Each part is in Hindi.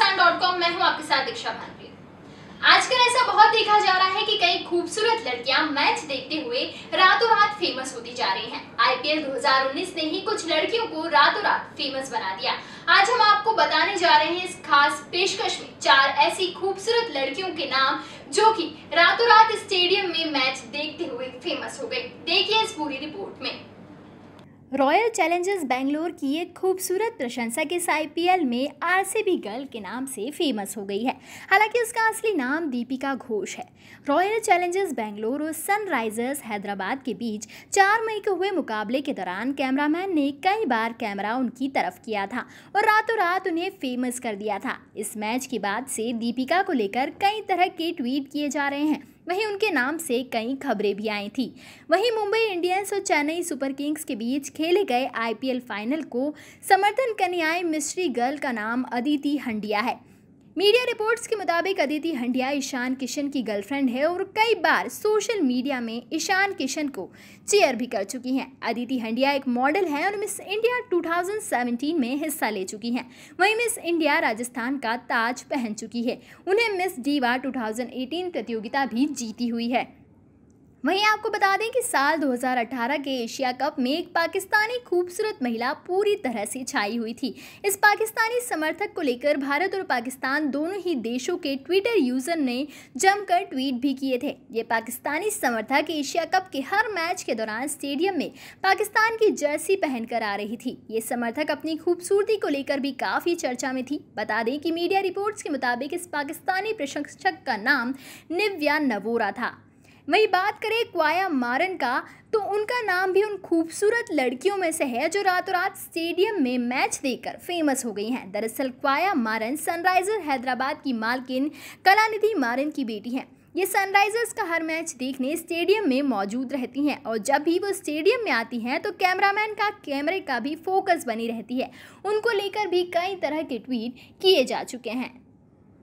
मैं हूँ आपके साथ दीक्षा भानप्रिय आजकल ऐसा बहुत देखा जा रहा है कि कई खूबसूरत लड़कियाँ मैच देखते हुए रातों रात फ़ेमस होती जा रही हैं। आईपीएल 2019 ने ही कुछ लड़कियों को रातों रात फ़ेमस बना दिया। आज हम आपको बताने जा रहे हैं इस खास पेशकश में चार ऐसी खूबसूरत लड़कियों के नाम जो कि रातों रात स्टेडियम में मैच देखते हुए फ़ेमस हो गई देखिए इस पूरी रिपोर्ट में। रॉयल चैलेंजर्स बेंगलोर की एक खूबसूरत प्रशंसक इस आईपीएल में आरसीबी गर्ल के नाम से फ़ेमस हो गई है। हालाँकि उसका असली नाम दीपिका घोष है। रॉयल चैलेंजर्स बेंगलोर और सनराइजर्स हैदराबाद के बीच चार मई को हुए मुकाबले के दौरान कैमरामैन ने कई बार कैमरा उनकी तरफ़ किया था और रातों रात उन्हें फ़ेमस कर दिया था। इस मैच के बाद से दीपिका को लेकर कई तरह के ट्वीट किए जा रहे हैं। वहीं उनके नाम से कई खबरें भी आई थी। वहीं मुंबई इंडियंस और चेन्नई सुपर किंग्स के बीच खेले गए आईपीएल फाइनल को समर्थन करने आए मिस्ट्री गर्ल का नाम अदिति हंडिया है। मीडिया रिपोर्ट्स के मुताबिक अदिति हंडिया, ईशान किशन की गर्लफ्रेंड है और कई बार सोशल मीडिया में ईशान किशन को चेयर भी कर चुकी हैं। अदिति हंडिया एक मॉडल है और मिस इंडिया 2017 में हिस्सा ले चुकी हैं। वहीं मिस इंडिया राजस्थान का ताज पहन चुकी है। उन्हें मिस डीवा 2018 प्रतियोगिता भी जीती हुई है। वहीं आपको बता दें कि साल 2018 के एशिया कप में एक पाकिस्तानी खूबसूरत महिला पूरी तरह से छाई हुई थी। इस पाकिस्तानी समर्थक को लेकर भारत और पाकिस्तान दोनों ही देशों के ट्विटर यूज़र ने जमकर ट्वीट भी किए थे। ये पाकिस्तानी समर्थक एशिया कप के हर मैच के दौरान स्टेडियम में पाकिस्तान की जर्सी पहनकर आ रही थी। ये समर्थक अपनी खूबसूरती को लेकर भी काफ़ी चर्चा में थी। बता दें कि मीडिया रिपोर्ट्स के मुताबिक इस पाकिस्तानी प्रशंसक का नाम निव्या नवोरा था। वही बात करें क्वाया मारन का तो उनका नाम भी उन खूबसूरत लड़कियों में से है जो रातों रात स्टेडियम में मैच देखकर फ़ेमस हो गई हैं। दरअसल क्वाया मारन सनराइजर हैदराबाद की मालकिन कलानिधि मारन की बेटी हैं। ये सनराइजर्स का हर मैच देखने स्टेडियम में मौजूद रहती हैं और जब भी वो स्टेडियम में आती हैं तो कैमरामैन का कैमरे का भी फोकस बनी रहती है। उनको लेकर भी कई तरह के ट्वीट किए जा चुके हैं।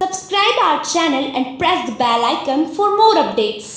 Subscribe our channel and press the bell icon for more updates.